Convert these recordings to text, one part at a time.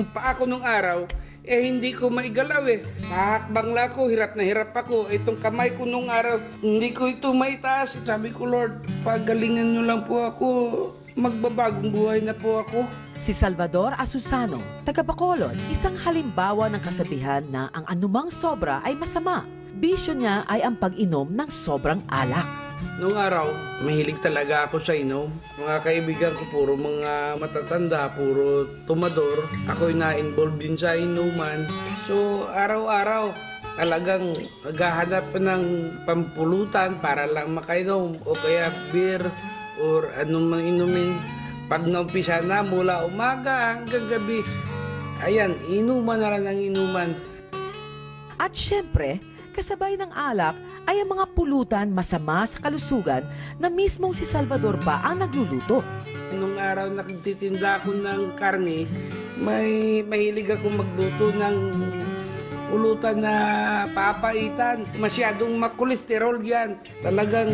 Yung paa ko nung araw, eh hindi ko maigalaw eh. Nakakbang lang ako, hirap na hirap ako. Itong kamay ko nung araw, hindi ko ito maitaas. Sabi ko, Lord, pagalingan nyo lang po ako. Magbabagong buhay na po ako. Si Salvador Asusano, taga Bacolod, isang halimbawa ng kasabihan na ang anumang sobra ay masama. Bisyo niya ay ang pag-inom ng sobrang alak. Nung araw, mahilig talaga ako sa inom. Mga kaibigan ko, puro mga matatanda, puro tumador. Ako'y na-involve din sa inuman. So, araw-araw, talagang naghahanap ng pampulutan para lang makainom o kaya beer or anong mang inumin. Pag naumpisa na mula umaga hanggang gabi, ayan, inuman na lang ang inuman. At syempre, kasabay ng alak ay ang mga pulutan masama sa kalusugan na mismong si Salvador pa ang nagluluto. Nung araw nagtitinda ako ng karne, may mahilig ako magluto ng ulutan na papaitan. Masyadong makolesterol yan. Talagang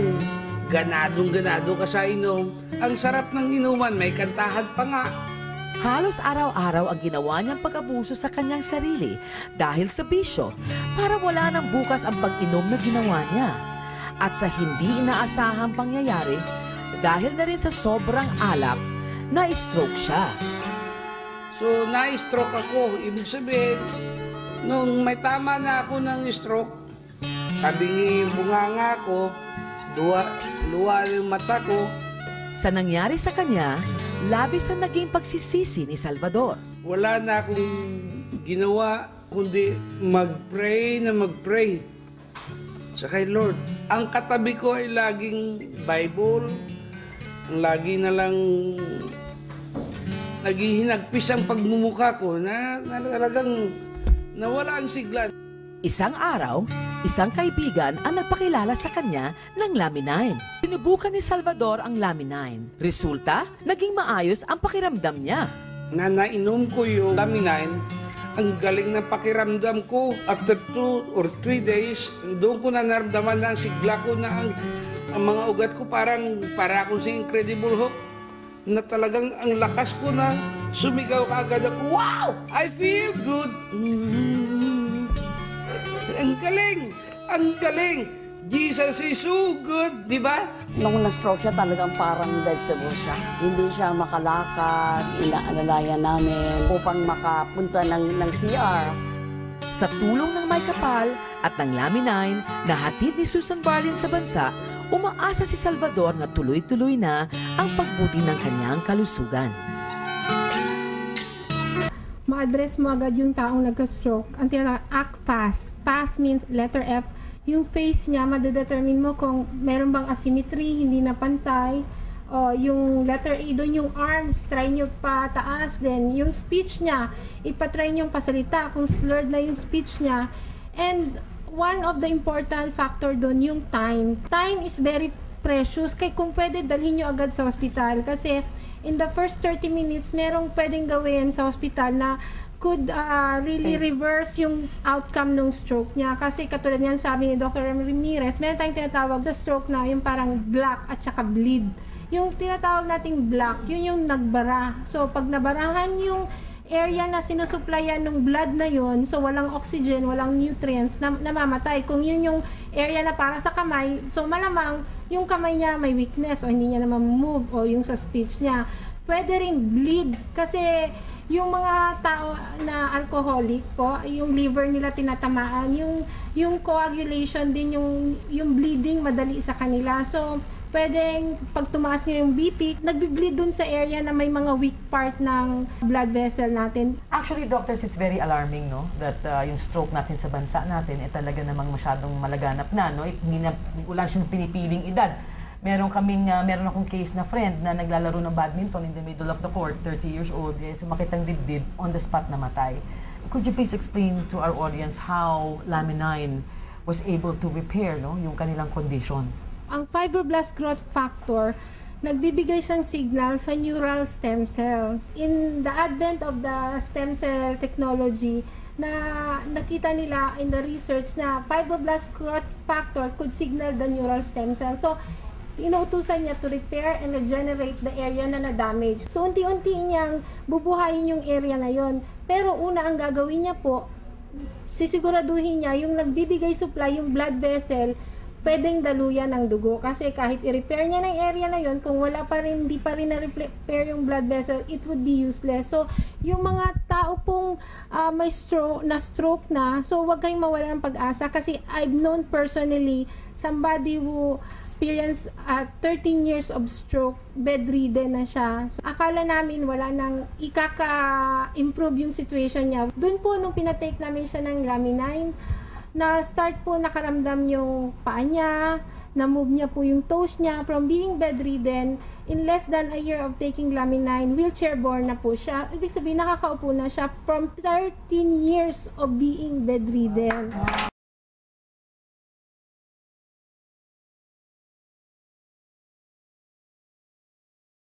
ganadong ganado ka sa inom. Ang sarap ng inuman, may kantahan pa nga. Halos araw-araw ang ginawa niyang pag-abuso sa kanyang sarili dahil sa bisyo para wala nang bukas ang pag-inom na ginawa niya. At sa hindi inaasahang pangyayari, dahil na rin sa sobrang alak, na-stroke siya. So, na-stroke ako. Ibig sabihin, nung may tama na ako ng stroke, kabingi bunganga ko, luwa, luwa yung mata ko, Sa nangyari sa kanya, labis ang naging pagsisisi ni Salvador. wala na akong ginawa kundi mag-pray na mag-pray sa kay Lord. Ang katabi ko ay laging Bible, lagi na lang naghihinagpis ang pagmumuka ko na, na talagang nawala ang sigla. Isang araw, isang kaibigan ang nagpakilala sa kanya ng Laminine. Sinubukan ni Salvador ang Laminine. Resulta, naging maayos ang pakiramdam niya. Na nainom ko yung Laminine, ang galing ng pakiramdam ko. After two or three days, doon ko na naramdaman na ang sigla ko na ang, ang mga ugat ko parang para akong si Incredible Hulk na talagang ang lakas ko na sumigaw kaagad ako, Wow! I feel good! Ang galing! Ang galing! Jesus is so good! Di ba? Nung na-stroke siya, talagang parang vegetable siya. Hindi siya makalakad, inaalalayan namin upang makapunta ng, ng CR. Sa tulong ng may kapal at ng Laminine na hatid ni Susan Barlin sa bansa, umaasa si Salvador na tuloy-tuloy na ang pagbuti ng kanyang kalusugan. Ma-address mo agad yung taong nagka-stroke. Ang tinatawag, act fast. Fast means letter F. Yung face niya, madedetermine mo kung meron bang asymmetry, hindi na pantay. O yung letter A, doon yung arms, try nyo pa taas. Then yung speech niya, ipatry nyo pasalita kung slurred na yung speech niya. And one of the important factor doon, yung time. Time is very precious. Kaya kung pwede, dalhin nyo agad sa hospital. Kasi in the first 30 minutes, merong pwedeng gawin sa hospital na could uh, really reverse yung outcome ng stroke niya. Kasi katulad niyan sabi ni Dr. Ramirez, meron tayong tinatawag sa stroke na yung parang black at saka bleed. Yung tinatawag nating black, yun yung nagbara. So pag nabarahan yung area na sinusuplayan ng blood na yun, so walang oxygen, walang nutrients, na, namamatay. Kung yun yung area na para sa kamay, so malamang yung kamay niya may weakness o hindi niya na move o yung sa speech niya. Pwede ring bleed kasi yung mga tao na alcoholic po, yung liver nila tinatamaan, yung yung coagulation din yung yung bleeding madali sa kanila. So pwedeng pag tumaas nga yung BP, nagbi-bleed dun sa area na may mga weak part ng blood vessel natin. Actually, doctors, it's very alarming, no? That uh, yung stroke natin sa bansa natin, eh talaga namang masyadong malaganap na, no? Eh, Hindi na, wala siyang pinipiling edad. Meron kaming, uh, meron akong case na friend na naglalaro ng badminton in the middle of the court, 30 years old, eh, sumakit ang dibdib, on the spot namatay. Could you please explain to our audience how Laminine was able to repair, no? Yung kanilang condition? ang fibroblast growth factor nagbibigay siyang signal sa neural stem cells. In the advent of the stem cell technology, na nakita nila in the research na fibroblast growth factor could signal the neural stem cell. So, inuutusan niya to repair and regenerate the area na na-damage. So, unti-unti niyang bubuhayin yung area na yon. Pero una ang gagawin niya po, sisiguraduhin niya yung nagbibigay supply, yung blood vessel, pwedeng daluyan ng dugo. Kasi kahit i-repair niya ng area na yon, kung wala pa rin, di pa rin na-repair yung blood vessel, it would be useless. So, yung mga tao pong ah, may stroke, na stroke na, so wag kayong mawala ng pag-asa kasi I've known personally somebody who experienced ah, 13 years of stroke, bedridden na siya. So, akala namin wala nang ikaka-improve yung situation niya. Doon po, nung pinatake namin siya ng Laminine, na start po nakaramdam yung paa niya, na-move niya po yung toes niya from being bedridden in less than a year of taking Laminine, wheelchair borne na po siya. Ibig sabihin, nakakaupo na siya from 13 years of being bedridden.